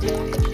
day.